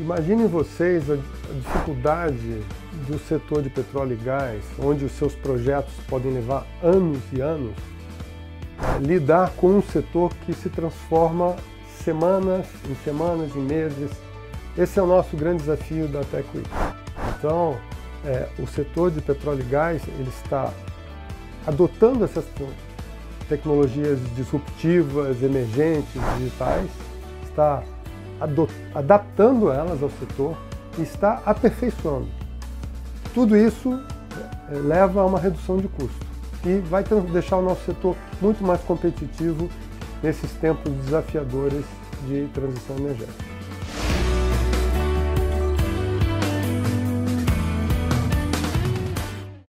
Imaginem vocês a dificuldade do setor de petróleo e gás, onde os seus projetos podem levar anos e anos, lidar com um setor que se transforma semanas em semanas, em meses. Esse é o nosso grande desafio da TechWeek. Então, é, o setor de petróleo e gás ele está adotando essas tecnologias disruptivas, emergentes, digitais, está adaptando elas ao setor e está aperfeiçoando. Tudo isso é, leva a uma redução de custo e vai deixar o nosso setor muito mais competitivo nesses tempos desafiadores de transição energética.